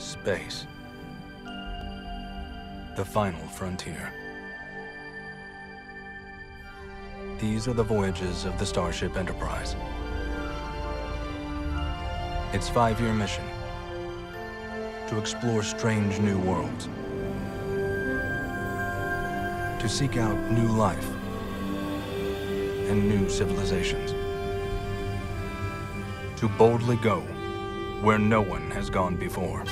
space. The final frontier. These are the voyages of the Starship Enterprise. Its five-year mission, to explore strange new worlds, to seek out new life and new civilizations, to boldly go where no one has gone before.